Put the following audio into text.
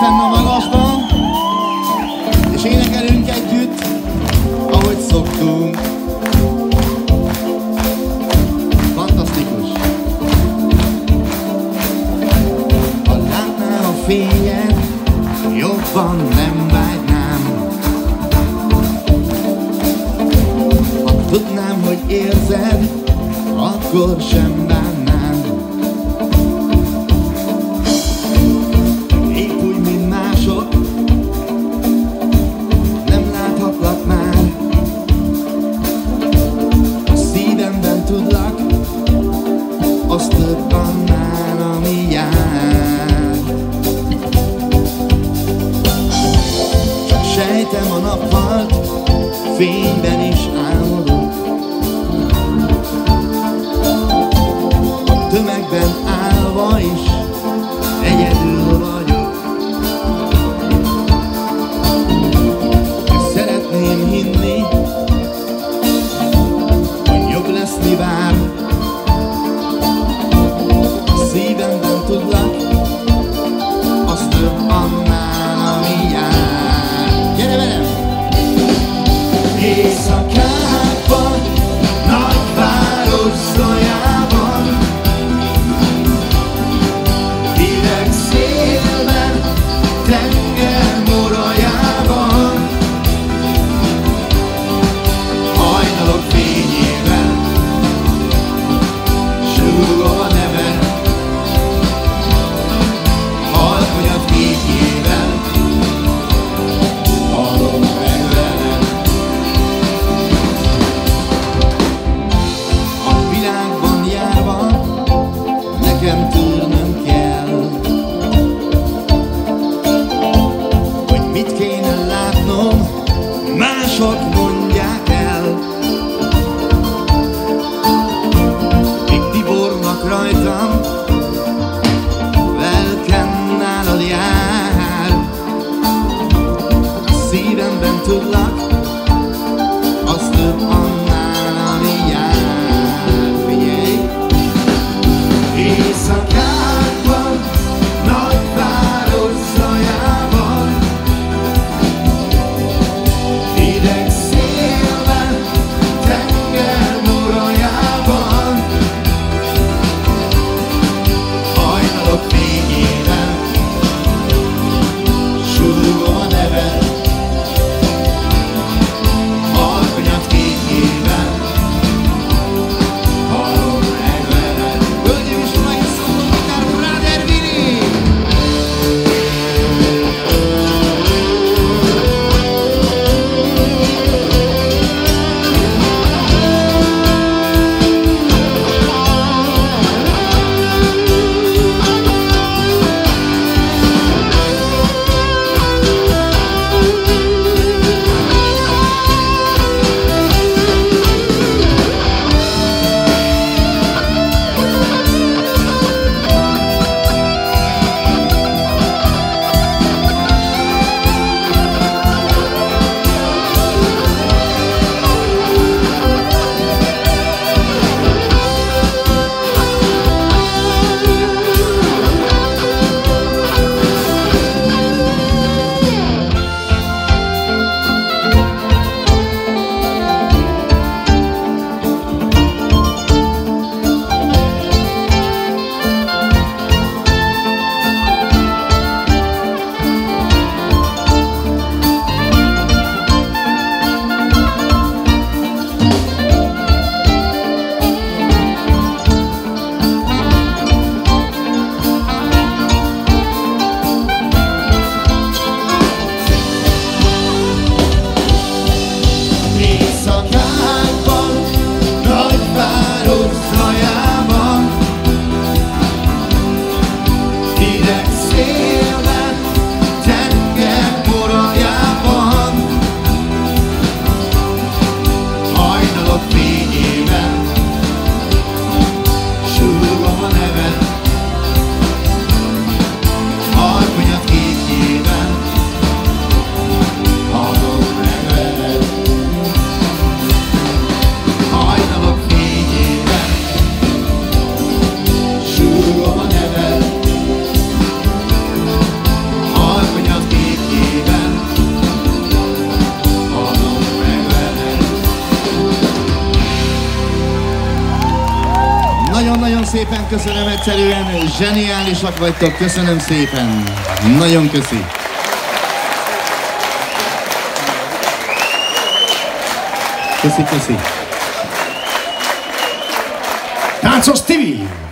fenn a magasban, és énekelünk együtt, ahogy szoktunk. Fantasztikus! Ha látnál a fényed, jobban nem vágynám. Ha tudnám, hogy érzed, akkor sem bánnám. Sejtem a nap halt, fényben is álmodok. A tömegben állva It's okay. 说 szépen köszönöm, egyszerűen zseniálisak vagytok, köszönöm szépen. Nagyon köszi. Köszi, köszi. Táncos TV!